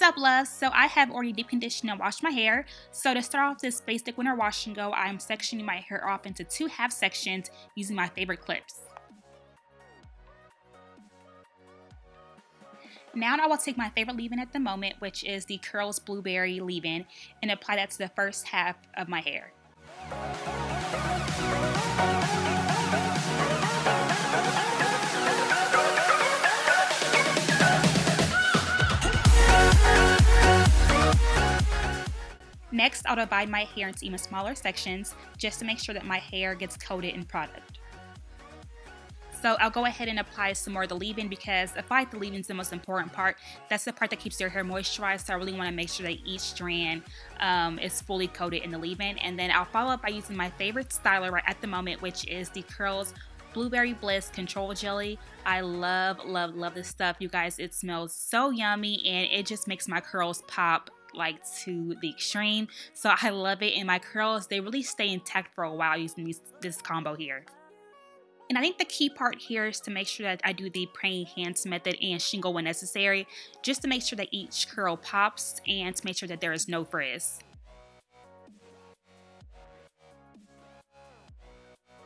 what's up loves? So I have already deep conditioned and washed my hair. So to start off this basic winter wash and go, I'm sectioning my hair off into two half sections using my favorite clips. Now I will take my favorite leave-in at the moment, which is the Curls Blueberry leave-in, and apply that to the first half of my hair. Next, I'll divide my hair into even smaller sections just to make sure that my hair gets coated in product. So I'll go ahead and apply some more of the leave-in because I feel the leave-in is the most important part. That's the part that keeps your hair moisturized. So I really want to make sure that each strand um, is fully coated in the leave-in. And then I'll follow up by using my favorite styler right at the moment, which is the Curls Blueberry Bliss Control Jelly. I love, love, love this stuff. You guys, it smells so yummy and it just makes my curls pop like to the extreme. So I love it and my curls, they really stay intact for a while using these, this combo here. And I think the key part here is to make sure that I do the praying hands method and shingle when necessary, just to make sure that each curl pops and to make sure that there is no frizz.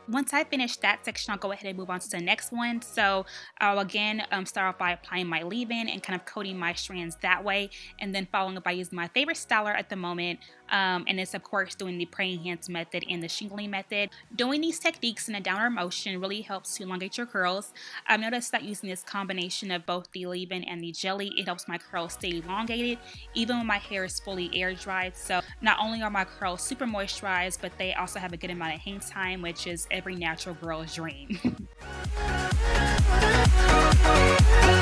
Once I finish that section, I'll go ahead and move on to the next one. So I'll again um, start off by applying my leave-in and kind of coating my strands that way, and then following up by using my favorite styler at the moment, um, and it's of course doing the praying hands method and the shingling method. Doing these techniques in a downward motion really helps to elongate your curls. I've noticed that using this combination of both the leave-in and the jelly, it helps my curls stay elongated even when my hair is fully air dried. So not only are my curls super moisturized, but they also have a good amount of hang time, which is every natural girl's dream.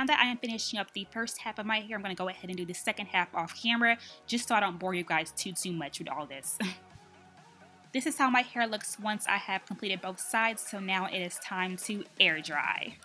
now that I am finishing up the first half of my hair, I'm going to go ahead and do the second half off camera, just so I don't bore you guys too, too much with all this. this is how my hair looks once I have completed both sides, so now it is time to air dry.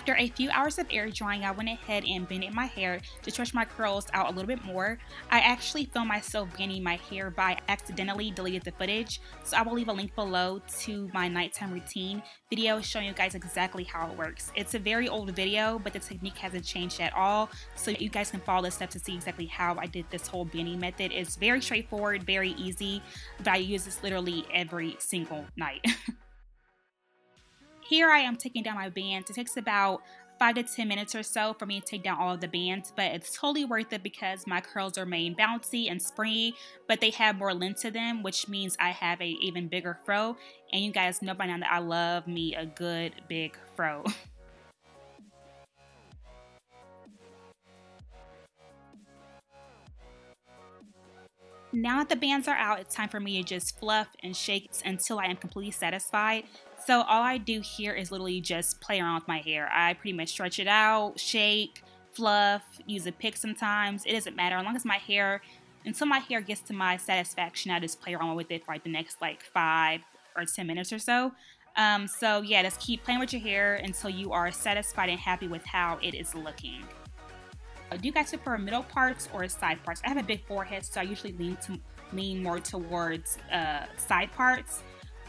After a few hours of air drying, I went ahead and banded my hair to stretch my curls out a little bit more. I actually filmed myself banding my hair by accidentally deleted the footage, so I will leave a link below to my nighttime routine video showing you guys exactly how it works. It's a very old video, but the technique hasn't changed at all, so you guys can follow the steps to see exactly how I did this whole banding method. It's very straightforward, very easy, but I use this literally every single night. Here I am taking down my bands. It takes about 5 to 10 minutes or so for me to take down all of the bands, but it's totally worth it because my curls remain bouncy and springy, but they have more length to them, which means I have a even bigger fro. And you guys know by now that I love me a good big fro. Now that the bands are out, it's time for me to just fluff and shake until I am completely satisfied. So all I do here is literally just play around with my hair. I pretty much stretch it out, shake, fluff, use a pick sometimes. It doesn't matter. As long as my hair, until my hair gets to my satisfaction, I just play around with it for like the next like five or 10 minutes or so. Um, so yeah, just keep playing with your hair until you are satisfied and happy with how it is looking. Uh, do you guys prefer middle parts or side parts? I have a big forehead, so I usually lean to lean more towards uh, side parts.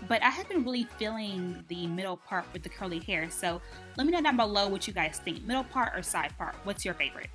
But I have been really feeling the middle part with the curly hair. So let me know down below what you guys think. Middle part or side part? What's your favorite?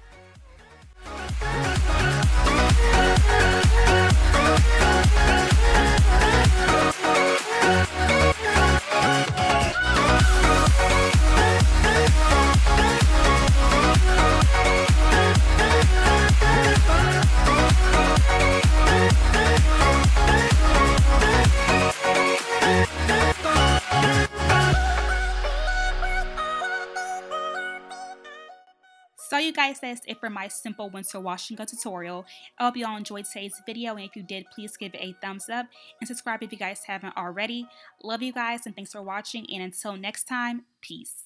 Guys, that's it for my simple winter wash and go tutorial. I hope you all enjoyed today's video and if you did, please give it a thumbs up and subscribe if you guys haven't already. Love you guys and thanks for watching and until next time, peace.